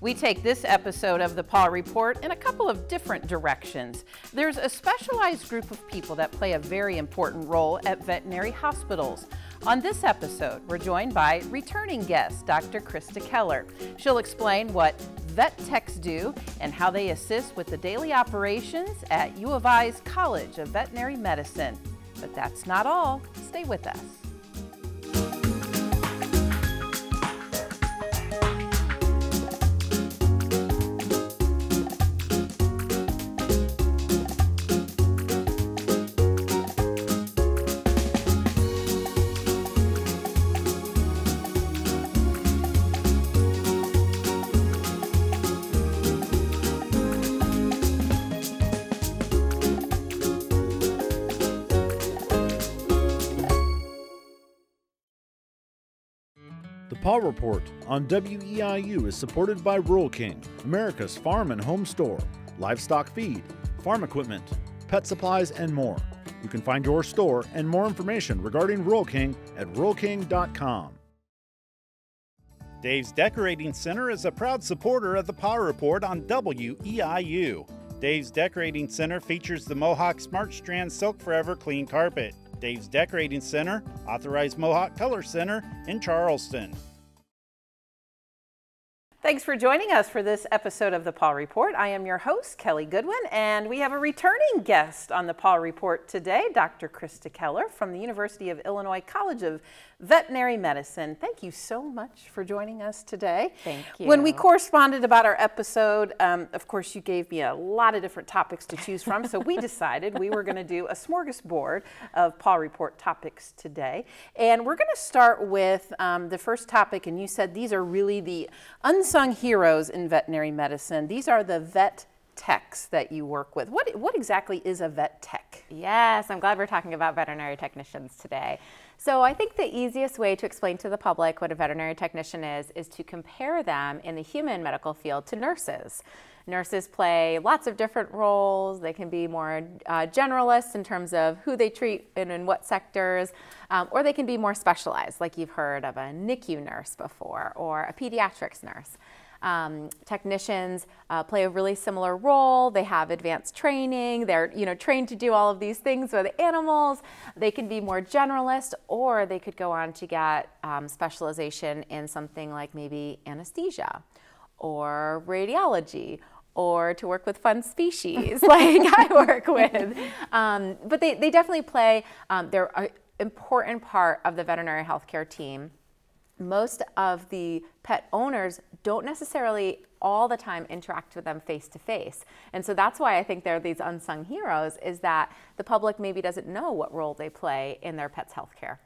We take this episode of the Paw Report in a couple of different directions. There's a specialized group of people that play a very important role at veterinary hospitals. On this episode, we're joined by returning guest, Dr. Krista Keller. She'll explain what vet techs do and how they assist with the daily operations at U of I's College of Veterinary Medicine. But that's not all. Stay with us. Paw Report on WEIU is supported by Rural King, America's farm and home store, livestock feed, farm equipment, pet supplies, and more. You can find your store and more information regarding Rural King at ruralking.com. Dave's Decorating Center is a proud supporter of the Paw Report on WEIU. Dave's Decorating Center features the Mohawk Smart Strand Silk Forever Clean Carpet. Dave's Decorating Center, authorized Mohawk Color Center in Charleston. Thanks for joining us for this episode of the Paw Report. I am your host, Kelly Goodwin, and we have a returning guest on the Paw Report today, Dr. Krista Keller from the University of Illinois College of Veterinary Medicine. Thank you so much for joining us today. Thank you. When we corresponded about our episode, um, of course, you gave me a lot of different topics to choose from, so we decided we were going to do a smorgasbord of Paw Report topics today. And we're going to start with um, the first topic, and you said these are really the unsung heroes in veterinary medicine. These are the vet techs that you work with. What, what exactly is a vet tech? Yes, I'm glad we're talking about veterinary technicians today. So I think the easiest way to explain to the public what a veterinary technician is, is to compare them in the human medical field to nurses. Nurses play lots of different roles. They can be more uh, generalists in terms of who they treat and in what sectors, um, or they can be more specialized, like you've heard of a NICU nurse before or a pediatrics nurse. Um, technicians uh, play a really similar role. They have advanced training. They're you know trained to do all of these things with animals. They can be more generalist, or they could go on to get um, specialization in something like maybe anesthesia, or radiology, or to work with fun species like I work with. Um, but they, they definitely play, um, they're an important part of the veterinary healthcare team most of the pet owners don't necessarily all the time interact with them face to face. And so that's why I think they're these unsung heroes is that the public maybe doesn't know what role they play in their pet's health care.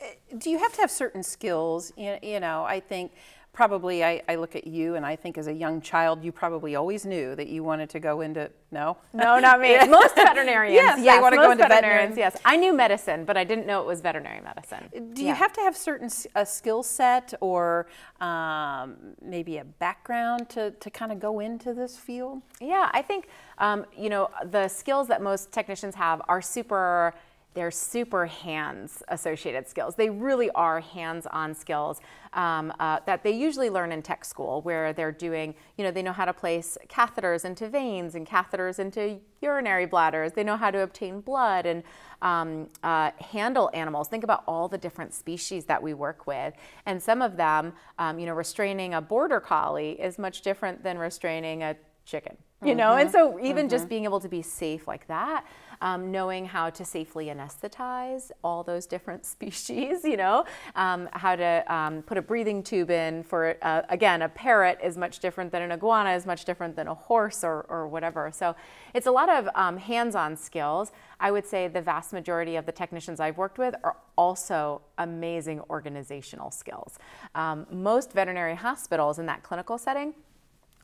Uh, do you have to have certain skills? You, you know, I think probably I, I, look at you and I think as a young child, you probably always knew that you wanted to go into, no? No, not me. most veterinarians, yes, yes they want to go into veterinarians, yes. I knew medicine, but I didn't know it was veterinary medicine. Do you have to have certain a skill set or um, maybe a background to, to kind of go into this field? Yeah, I think, um, you know, the skills that most technicians have are super they're super hands associated skills. They really are hands on skills um, uh, that they usually learn in tech school where they're doing, you know, they know how to place catheters into veins and catheters into urinary bladders. They know how to obtain blood and um, uh, handle animals. Think about all the different species that we work with. And some of them, um, you know, restraining a border collie is much different than restraining a chicken, you mm-hmm. know? And so even mm-hmm. just being able to be safe like that um, knowing how to safely anesthetize all those different species, you know, um, how to um, put a breathing tube in for, uh, again, a parrot is much different than an iguana, is much different than a horse or, or whatever. So it's a lot of um, hands-on skills. I would say the vast majority of the technicians I've worked with are also amazing organizational skills. Um, most veterinary hospitals in that clinical setting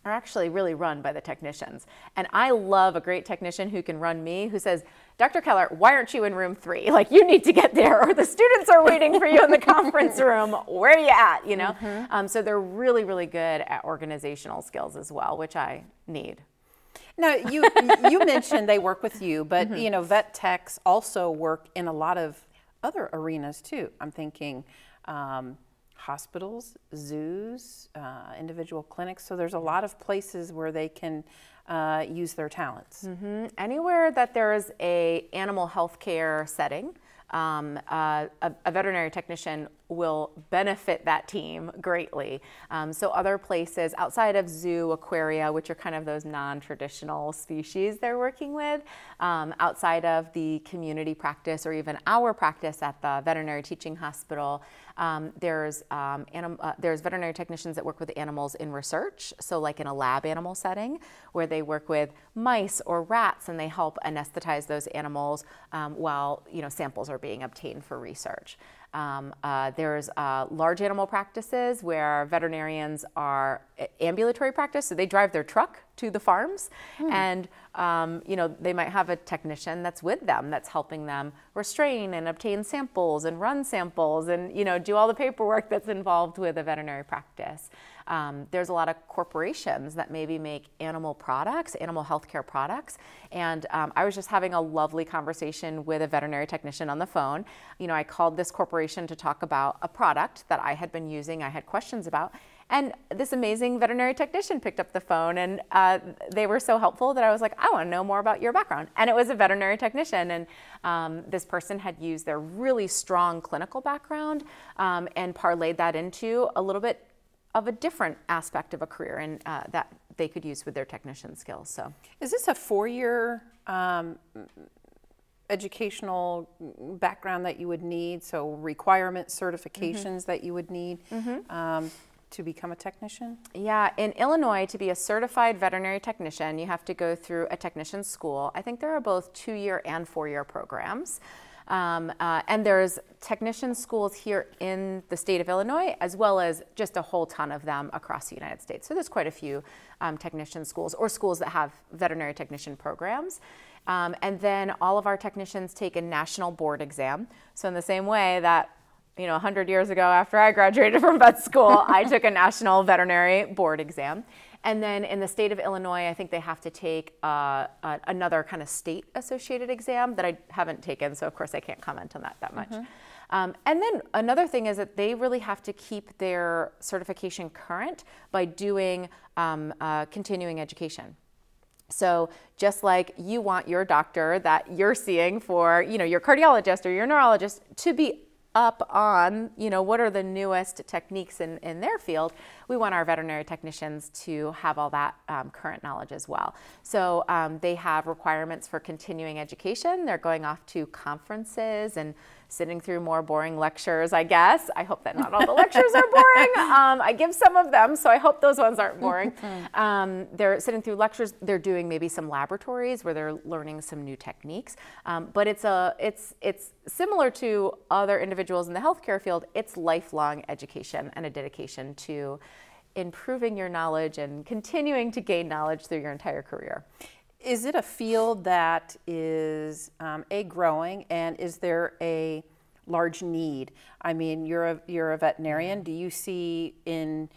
are actually really run by the technicians. And I love a great technician who can run me, who says, Dr. Keller, why aren't you in room three? Like, you need to get there, or the students are waiting for you in the conference room. Where are you at? You know? Mm-hmm. Um, so they're really, really good at organizational skills as well, which I need. Now, you, you mentioned they work with you, but, mm-hmm. you know, vet techs also work in a lot of other arenas too. I'm thinking, um, hospitals, zoos, uh, individual clinics. So there's a lot of places where they can uh, use their talents. Mm-hmm. Anywhere that there is a animal health care setting, um, uh, a, a, veterinary technician will benefit that team greatly. Um, so other places outside of zoo, aquaria, which are kind of those non-traditional species they're working with, um, outside of the community practice or even our practice at the veterinary teaching hospital, um, there's, um, anim- uh, there's veterinary technicians that work with animals in research, so like in a lab animal setting, where they work with mice or rats and they help anesthetize those animals um, while you know samples are being obtained for research. Um, uh, there's uh, large animal practices where veterinarians are ambulatory practice, so they drive their truck to the farms, hmm. and um, you know they might have a technician that's with them that's helping them restrain and obtain samples and run samples and you know do all the paperwork that's involved with a veterinary practice. Um, there's a lot of corporations that maybe make animal products, animal healthcare products. And um, I was just having a lovely conversation with a veterinary technician on the phone. You know, I called this corporation to talk about a product that I had been using, I had questions about. And this amazing veterinary technician picked up the phone and uh, they were so helpful that I was like, I want to know more about your background. And it was a veterinary technician. And um, this person had used their really strong clinical background um, and parlayed that into a little bit of a different aspect of a career and uh, that they could use with their technician skills. So, is this a four-year um, educational background that you would need? So, requirement certifications mm-hmm. that you would need mm-hmm. um, to become a technician? Yeah, in Illinois, to be a certified veterinary technician, you have to go through a technician school. I think there are both two-year and four-year programs. Um, uh, and there's technician schools here in the state of Illinois, as well as just a whole ton of them across the United States. So there's quite a few um, technician schools or schools that have veterinary technician programs. Um, and then all of our technicians take a national board exam. So in the same way that you know, 100 years ago after I graduated from vet school, I took a national veterinary board exam. And then in the state of Illinois, I think they have to take uh, another kind of state associated exam that I haven't taken, so of course I can't comment on that that much. Mm-hmm. Um, and then another thing is that they really have to keep their certification current by doing um, uh, continuing education. So just like you want your doctor that you're seeing for, you know, your cardiologist or your neurologist to be up on, you know, what are the newest techniques in, in their field, we want our veterinary technicians to have all that um, current knowledge as well. So um, they have requirements for continuing education. They're going off to conferences and sitting through more boring lectures, I guess. I hope that not all the lectures are boring. Um, I give some of them, so I hope those ones aren't boring. Um, they're sitting through lectures. They're doing maybe some laboratories where they're learning some new techniques. Um, but it's a it's it's similar to other individuals in the healthcare field. It's lifelong education and a dedication to improving your knowledge and continuing to gain knowledge through your entire career. Is it a field that is um, a growing, and is there a large need? I mean, you're a you're a veterinarian. Do you see in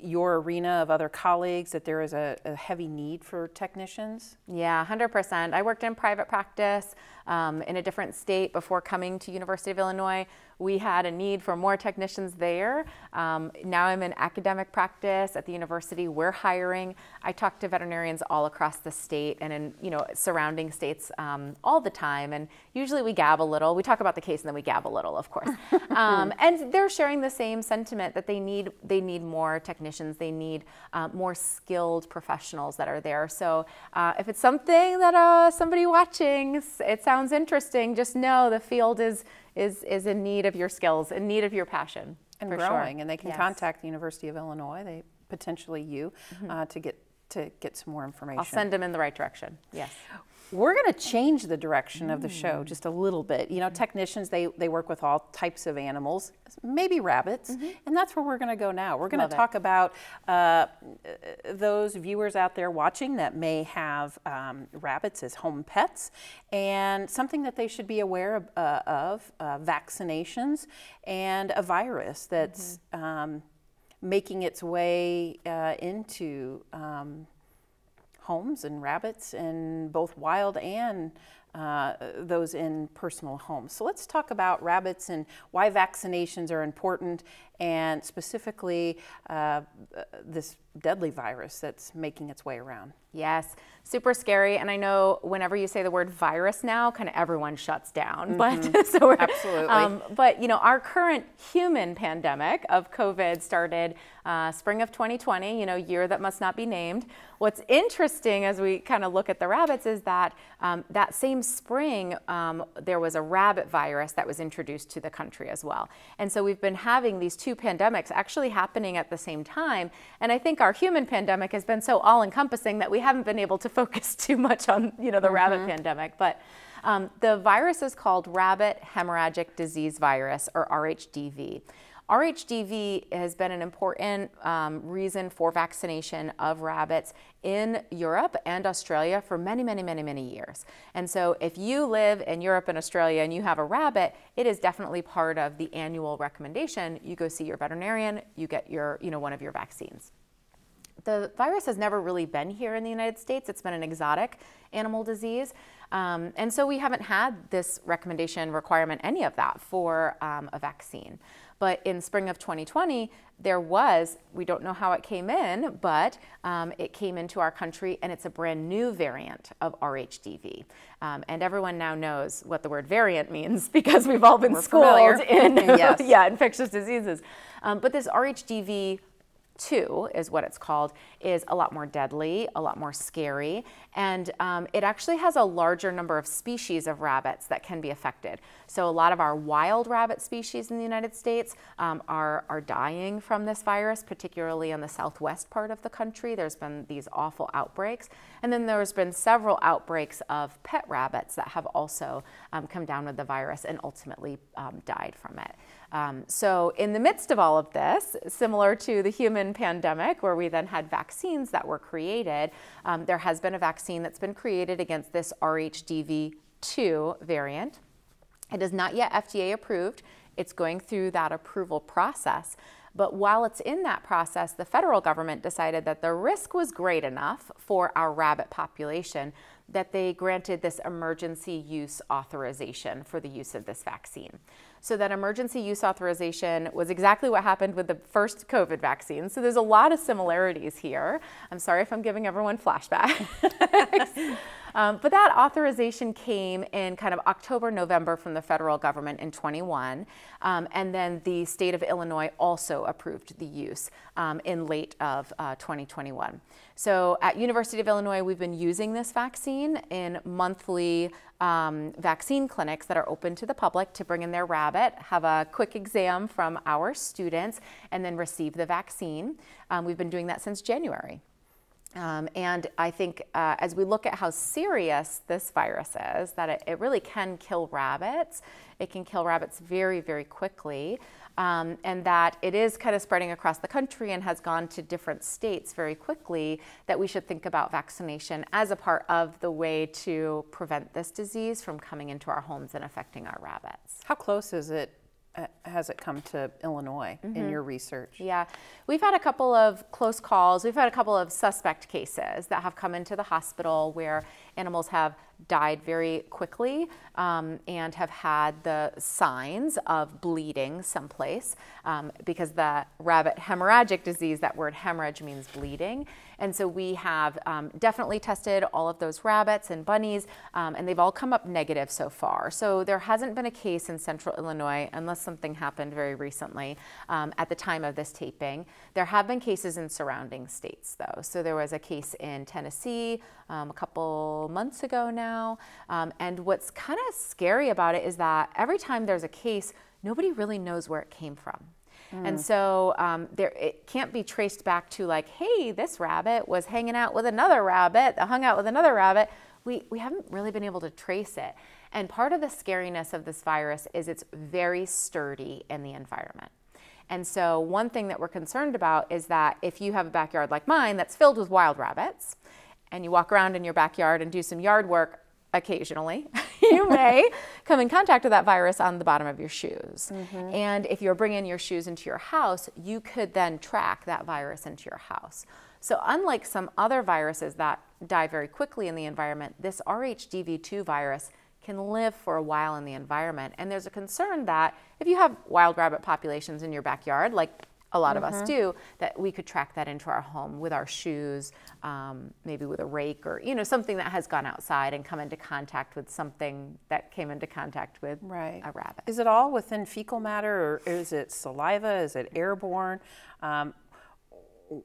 your arena of other colleagues that there is a, a heavy need for technicians? Yeah, 100%. I worked in private practice um, in a different state before coming to University of Illinois we had a need for more technicians there. Um, now I'm in academic practice at the university. We're hiring. I talk to veterinarians all across the state and in you know surrounding states um, all the time. And usually we gab a little. We talk about the case and then we gab a little, of course. um, and they're sharing the same sentiment that they need they need more technicians. They need uh, more skilled professionals that are there. So uh, if it's something that uh, somebody watching it sounds interesting, just know the field is is, is in need of your skills, in need of your passion. And growing, sure. and they can yes. contact the University of Illinois, they potentially you, mm-hmm. uh, to get to get some more information. I'll send them in the right direction. Yes. We're going to change the direction mm. of the show mm. just a little bit. You know, mm. technicians they they work with all types of animals, maybe rabbits, mm-hmm. and that's where we're going to go now. We're going to talk it. about uh, those viewers out there watching that may have um, rabbits as home pets, and something that they should be aware of, uh, of uh, vaccinations and a virus that's. Mm-hmm. Um, making its way uh, into um, homes and rabbits and both wild and uh, those in personal homes. So let's talk about rabbits and why vaccinations are important and specifically uh, this deadly virus that's making its way around. Yes, super scary. And I know whenever you say the word virus now, kind of everyone shuts down. Mm-hmm. But so absolutely. Um, but you know, our current human pandemic of COVID started uh, spring of 2020. You know, year that must not be named. What's interesting as we kind of look at the rabbits is that um, that same spring um, there was a rabbit virus that was introduced to the country as well. And so we've been having these two pandemics actually happening at the same time. And I think our human pandemic has been so all-encompassing that we haven't been able to focus too much on you know the mm-hmm. rabbit pandemic, but. Um, the virus is called rabbit hemorrhagic disease virus, or RHDV. RHDV has been an important um, reason for vaccination of rabbits in Europe and Australia for many, many, many, many years. And so if you live in Europe and Australia and you have a rabbit, it is definitely part of the annual recommendation. You go see your veterinarian, you get your, you know, one of your vaccines the virus has never really been here in the United States. It's been an exotic animal disease. Um, and so we haven't had this recommendation requirement, any of that, for um, a vaccine. But in spring of 2020, there was, we don't know how it came in, but um, it came into our country and it's a brand new variant of RHDV. Um, and everyone now knows what the word variant means because we've all been We're schooled in yes. yeah, infectious diseases. Um, but this RHDV 2 is what it's called, is a lot more deadly, a lot more scary, and um, it actually has a larger number of species of rabbits that can be affected. So a lot of our wild rabbit species in the United States um, are, are dying from this virus, particularly in the southwest part of the country. There's been these awful outbreaks. And then there's been several outbreaks of pet rabbits that have also um, come down with the virus and ultimately um, died from it. Um, so, in the midst of all of this, similar to the human pandemic, where we then had vaccines that were created, um, there has been a vaccine that's been created against this RHDV2 variant. It is not yet FDA approved. It's going through that approval process. But while it's in that process, the federal government decided that the risk was great enough for our rabbit population that they granted this emergency use authorization for the use of this vaccine. So that emergency use authorization was exactly what happened with the first COVID vaccine. So there's a lot of similarities here. I'm sorry if I'm giving everyone flashbacks. um, but that authorization came in kind of October, November from the federal government in 21. Um, and then the state of Illinois also approved the use um, in late of uh, 2021. So at University of Illinois, we've been using this vaccine in monthly um, vaccine clinics that are open to the public to bring in their rabbit, have a quick exam from our students, and then receive the vaccine. Um, we've been doing that since January. Um, and I think uh, as we look at how serious this virus is, that it, it, really can kill rabbits, it can kill rabbits very, very quickly um, and that it is kind of spreading across the country and has gone to different states very quickly, that we should think about vaccination as a part of the way to prevent this disease from coming into our homes and affecting our rabbits. How close is it has it come to Illinois mm-hmm. in your research? Yeah, we've had a couple of close calls. We've had a couple of suspect cases that have come into the hospital where animals have died very quickly um, and have had the signs of bleeding someplace um, because the rabbit hemorrhagic disease, that word hemorrhage means bleeding. And so we have um, definitely tested all of those rabbits and bunnies, um, and they've all come up negative so far. So there hasn't been a case in central Illinois, unless something happened very recently um, at the time of this taping. There have been cases in surrounding states, though. So there was a case in Tennessee um, a couple months ago now. Um, and what's kind of scary about it is that every time there's a case, nobody really knows where it came from. Mm. And so um, there, it can't be traced back to like, hey, this rabbit was hanging out with another rabbit hung out with another rabbit. We, we haven't really been able to trace it. And part of the scariness of this virus is it's very sturdy in the environment. And so, one thing that we're concerned about is that if you have a backyard like mine that's filled with wild rabbits, and you walk around in your backyard and do some yard work occasionally, you may come in contact with that virus on the bottom of your shoes. Mm-hmm. And if you're bringing your shoes into your house, you could then track that virus into your house. So, unlike some other viruses that die very quickly in the environment, this RHDV2 virus can live for a while in the environment. And there's a concern that if you have wild rabbit populations in your backyard, like a lot mm-hmm. of us mm-hmm. do, that we could track that into our home with our shoes, um, maybe with a rake or, you know, something that has gone outside and come into contact with something that came into contact with right. a rabbit. Is it all within fecal matter or is it saliva? Is it airborne? Um,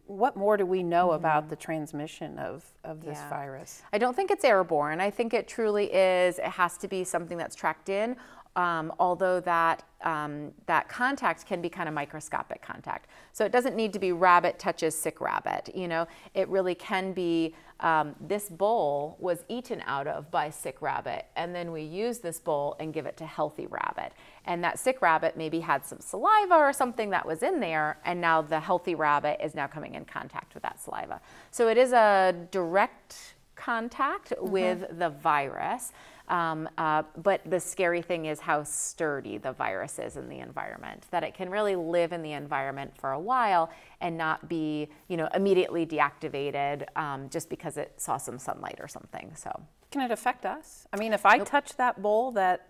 what more do we know mm-hmm. about the transmission of, of this yeah. virus? I don't think it's airborne. I think it truly is, it has to be something that's tracked in um, although that, um, that contact can be kind of microscopic contact. So it doesn't need to be rabbit touches sick rabbit, you know, it really can be um, this bowl was eaten out of by sick rabbit and then we use this bowl and give it to healthy rabbit. And that sick rabbit maybe had some saliva or something that was in there and now the healthy rabbit is now coming in contact with that saliva. So it is a direct contact mm-hmm. with the virus. Um, uh, but the scary thing is how sturdy the virus is in the environment, that it can really live in the environment for a while and not be, you know, immediately deactivated um, just because it saw some sunlight or something. So, can it affect us? I mean, if I nope. touch that bowl that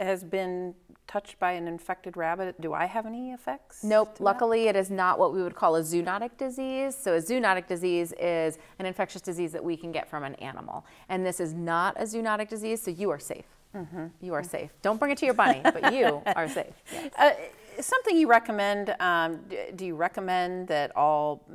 has been touched by an infected rabbit, do I have any effects? Nope. Luckily, it is not what we would call a zoonotic disease. So, a zoonotic disease is an infectious disease that we can get from an animal. And this is not a zoonotic disease, so you are safe. Mm-hmm. You are safe. Don't bring it to your bunny, but you are safe. Yes. Uh, something you recommend? Um, do you recommend that all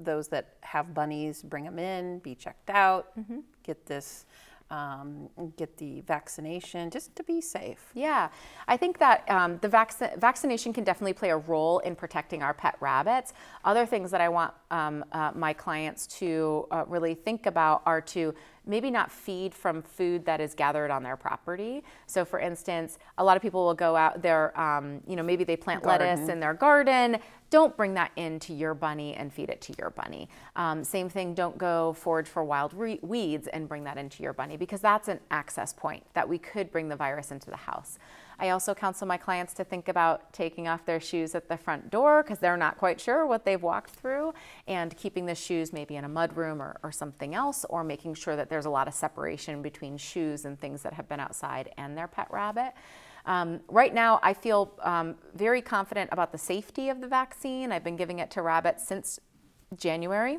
those that have bunnies bring them in, be checked out, mm-hmm. get this um, get the vaccination just to be safe. Yeah, I think that um, the vac- vaccination can definitely play a role in protecting our pet rabbits. Other things that I want um, uh, my clients to uh, really think about are to maybe not feed from food that is gathered on their property. So, for instance, a lot of people will go out there, um, you know, maybe they plant garden. lettuce in their garden. Don't bring that into your bunny and feed it to your bunny. Um, same thing, don't go forage for wild weeds and bring that into your bunny because that's an access point that we could bring the virus into the house. I also counsel my clients to think about taking off their shoes at the front door because they're not quite sure what they've walked through and keeping the shoes maybe in a mud room or, or something else or making sure that there's a lot of separation between shoes and things that have been outside and their pet rabbit. Um, right now, I feel um, very confident about the safety of the vaccine. I've been giving it to rabbits since January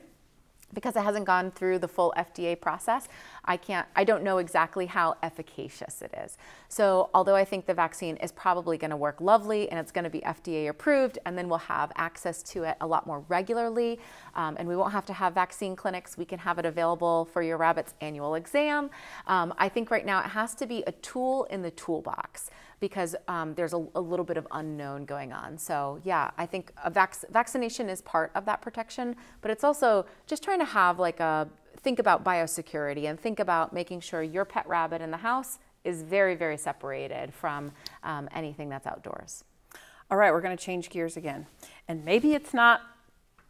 because it hasn't gone through the full FDA process, I can't I don't know exactly how efficacious it is. So, although I think the vaccine is probably going to work lovely and it's going to be FDA approved and then we'll have access to it a lot more regularly um, and we won't have to have vaccine clinics, we can have it available for your rabbit's annual exam. Um, I think right now it has to be a tool in the toolbox because um, there's a, a, little bit of unknown going on. So yeah, I think a vac- vaccination is part of that protection, but it's also just trying to have like a think about biosecurity and think about making sure your pet rabbit in the house is very very separated from um, anything that's outdoors. All right, we're going to change gears again, and maybe it's not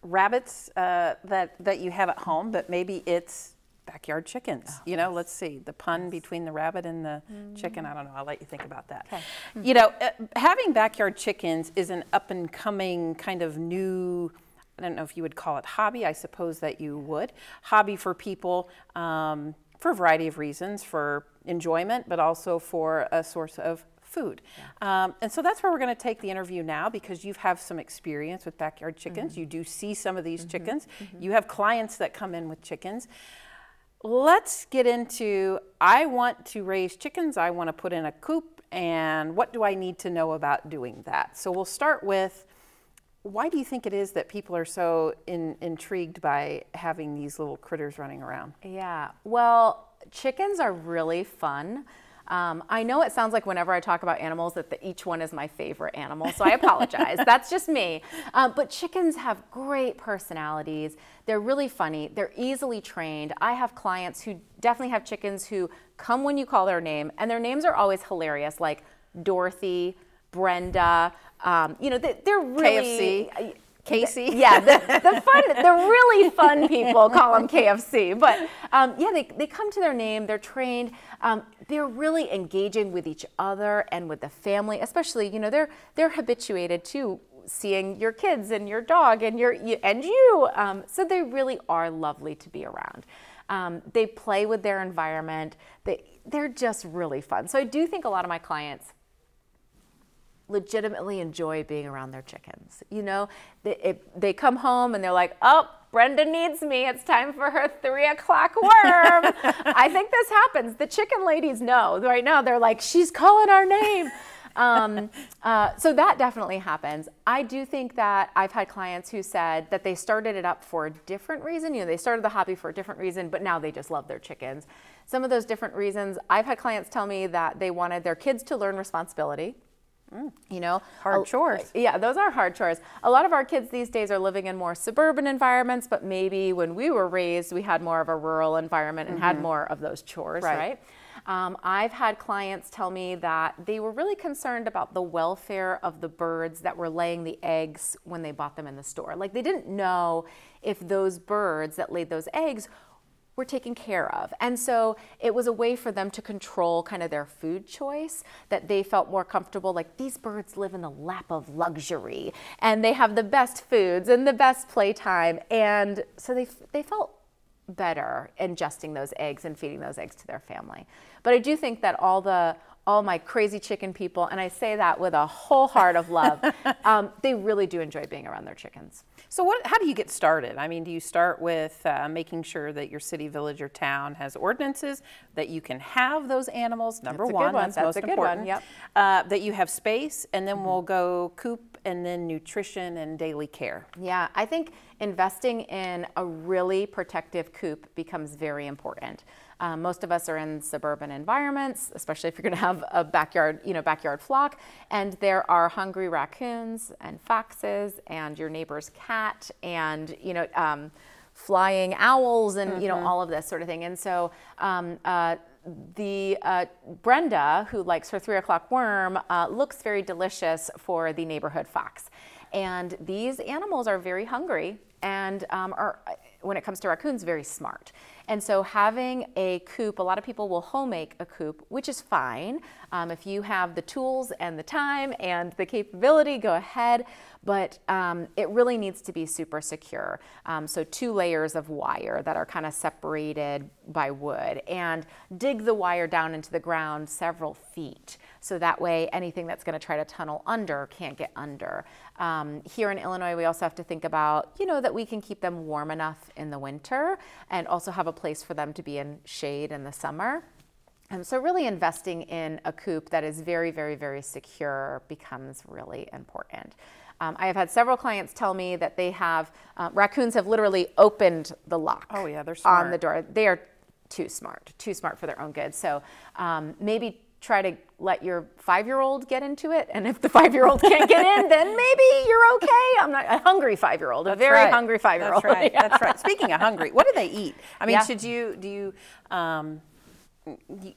rabbits uh, that that you have at home, but maybe it's backyard chickens. Oh, you know, let's see the pun yes. between the rabbit and the mm. chicken. I don't know. I'll let you think about that. Okay. You know, uh, having backyard chickens is an up and coming kind of new. I don't know if you would call it hobby. I suppose that you would hobby for people um, for a variety of reasons, for enjoyment, but also for a source of food. Yeah. Um, and so that's where we're going to take the interview now because you have some experience with backyard chickens. Mm-hmm. You do see some of these mm-hmm. chickens. Mm-hmm. You have clients that come in with chickens let's get into I want to raise chickens, I want to put in a coop, and what do I need to know about doing that? So we'll start with why do you think it is that people are so in, intrigued by having these little critters running around? Yeah, well, chickens are really fun. Um, I know it sounds like whenever I talk about animals that the, each one is my favorite animal, so I apologize. That's just me. Um, but chickens have great personalities. They're really funny. They're easily trained. I have clients who definitely have chickens who come when you call their name, and their names are always hilarious, like Dorothy, Brenda. Um, you know, they, are really. KFC. Casey. Yeah, the, the, fun, the really fun people call them KFC. But um, yeah, they, they come to their name, they're trained, um, they're really engaging with each other and with the family, especially, you know, they're, they're habituated to seeing your kids and your dog and, your, and you. Um, so they really are lovely to be around. Um, they play with their environment. They, they're just really fun. So I do think a lot of my clients legitimately enjoy being around their chickens. You know, they, it, they come home and they're like, oh, Brenda needs me. It's time for her three o'clock worm. I think this happens. The chicken ladies know right now. They're like, she's calling our name. Um, uh, so that definitely happens. I do think that I've had clients who said that they started it up for a different reason. You know, they started the hobby for a different reason, but now they just love their chickens. Some of those different reasons, I've had clients tell me that they wanted their kids to learn responsibility. Mm. You know, hard chores. Yeah, those are hard chores. A lot of our kids these days are living in more suburban environments, but maybe when we were raised, we had more of a rural environment and mm-hmm. had more of those chores, right? right? Um, I've had clients tell me that they were really concerned about the welfare of the birds that were laying the eggs when they bought them in the store. Like they didn't know if those birds that laid those eggs were taken care of. And so it was a way for them to control kind of their food choice that they felt more comfortable like these birds live in the lap of luxury and they have the best foods and the best playtime and so they they felt better ingesting those eggs and feeding those eggs to their family. But I do think that all the all my crazy chicken people, and I say that with a whole heart of love, um, they really do enjoy being around their chickens. So, what, how do you get started? I mean, do you start with uh, making sure that your city, village, or town has ordinances that you can have those animals? Number that's one, one, that's, that's most important. One, yep. Uh, that you have space, and then mm-hmm. we'll go coop, and then nutrition and daily care. Yeah, I think investing in a really protective coop becomes very important. Um, most of us are in suburban environments, especially if you're going to have a backyard, you know, backyard flock, and there are hungry raccoons and foxes and your neighbor's cat and you know. Um, flying owls and mm-hmm. you know mm-hmm. all of this sort of thing and so um, uh, the uh, Brenda, who likes her three o'clock worm, uh, looks very delicious for the neighborhood fox. And these animals are very hungry and um, are, when it comes to raccoons, very smart. And so having a coop, a lot of people will home make a coop, which is fine. Um, if you have the tools and the time and the capability, go ahead. But um, it really needs to be super secure. Um, so two layers of wire that are kind of separated by wood and dig the wire down into the ground several feet. So that way anything that's gonna try to tunnel under can't get under. Um, here in Illinois, we also have to think about, you know, that we can keep them warm enough in the winter and also have a place for them to be in shade in the summer. And so really investing in a coop that is very, very, very secure becomes really important. Um, I have had several clients tell me that they have, uh, raccoons have literally opened the lock. Oh yeah, they're smart. On the door. They are too smart, too smart for their own good. So um, maybe try to let your five-year-old get into it and if the five-year-old can't get in then maybe you're okay i'm not a hungry five-year-old a very right. hungry five-year-old that's right yeah. that's right speaking of hungry what do they eat i mean yeah. should you do you um,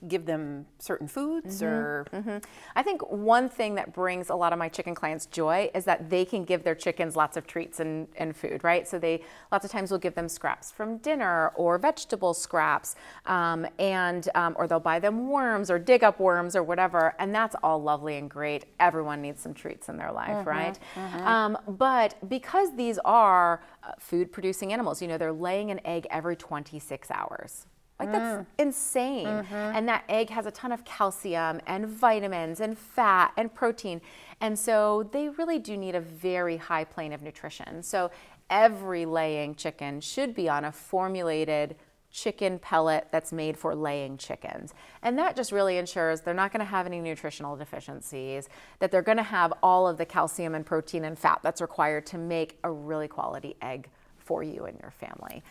give them certain foods mm-hmm, or mm-hmm. i think one thing that brings a lot of my chicken clients joy is that they can give their chickens lots of treats and, and food right? So they lots of times will give them scraps from dinner or vegetable scraps um, and um, or they'll buy them worms or dig up worms or whatever and that's all lovely and great. Everyone needs some treats in their life mm-hmm, right? Mm-hmm. um, but because these are uh, food producing animals you know they're laying an egg every 26 hours like that's mm. insane. Mm-hmm. And that egg has a ton of calcium and vitamins and fat and protein. And so they really do need a very high plane of nutrition. So every laying chicken should be on a formulated chicken pellet that's made for laying chickens. And that just really ensures they're not going to have any nutritional deficiencies, that they're going to have all of the calcium and protein and fat that's required to make a really quality egg for you and your family.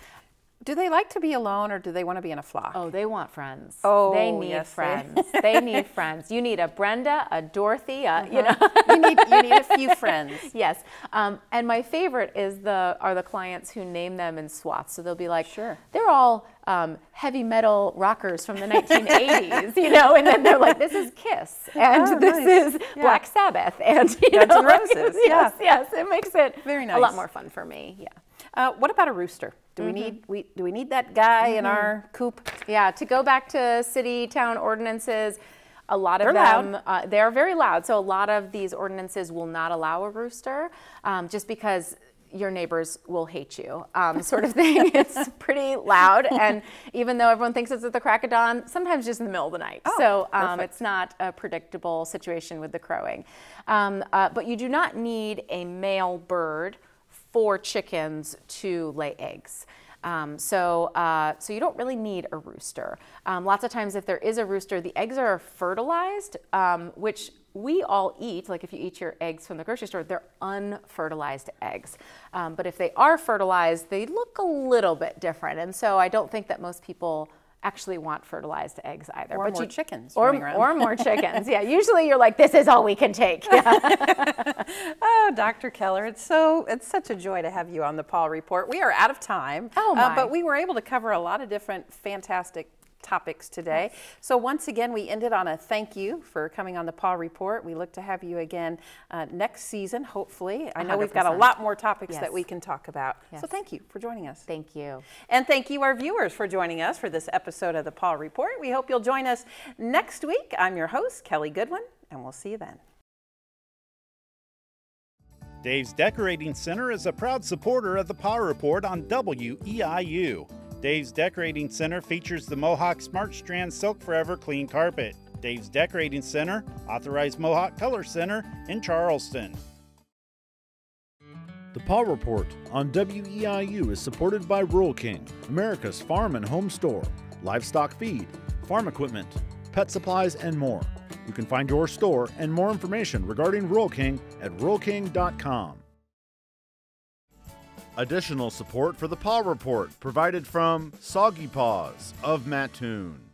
Do they like to be alone or do they want to be in a flock? Oh, they want friends. Oh, they need yes, friends. they need friends. You need a Brenda, a Dorothy, a, uh-huh. you know. you, need, you need a few friends. Yes. Um, and my favorite is the are the clients who name them in swaths. So they'll be like, sure. they're all um, heavy metal rockers from the 1980s, you know, and then they're like, this is Kiss, and oh, this nice. is yeah. Black Sabbath, and you Guns know, and Roses. yes, yes, it makes it very nice. a lot more fun for me. Yeah. Uh, what about a rooster? Do mm-hmm. we need we do we need that guy mm-hmm. in our coop? Yeah, to go back to city town ordinances, a lot of they're them uh, they are very loud. So a lot of these ordinances will not allow a rooster, um, just because your neighbors will hate you, um, sort of thing. it's pretty loud, and even though everyone thinks it's at the crack of dawn, sometimes just in the middle of the night. Oh, so um, it's not a predictable situation with the crowing. Um, uh, but you do not need a male bird for chickens to lay eggs. Um, so, uh, so you don't really need a rooster. Um, lots of times, if there is a rooster, the eggs are fertilized, um, which we all eat. Like if you eat your eggs from the grocery store, they're unfertilized eggs. Um, but if they are fertilized, they look a little bit different. And so I don't think that most people actually want fertilized eggs either. Or but more you, chickens Or, or more chickens. Yeah. Usually you're like, this is all we can take. Yeah. Oh, Dr. Keller, it's so it's such a joy to have you on the Paw Report. We are out of time, Oh, uh, my. but we were able to cover a lot of different fantastic topics today. So once again, we ended on a thank you for coming on the Paw Report. We look to have you again uh, next season, hopefully. I know we've got a lot more topics that we can talk about. So thank you for joining us. Thank you. And thank you, our viewers, for joining us for this episode of the Paw Report. We hope you'll join us next week. I'm your host, Kelly Goodwin, and we'll see you then. Dave's Decorating Center is a proud supporter of the Paw Report on WEIU. Dave's Decorating Center features the Mohawk Smart Strand Silk Forever Clean Carpet. Dave's Decorating Center, authorized Mohawk Color Center in Charleston. The Paw Report on WEIU is supported by Rural King, America's farm and home store, livestock feed, farm equipment, pet supplies, and more. You can find your store and more information regarding Rural King at ruralking.com. Additional support for the Paw Report provided from Soggy Paws of Mattoon.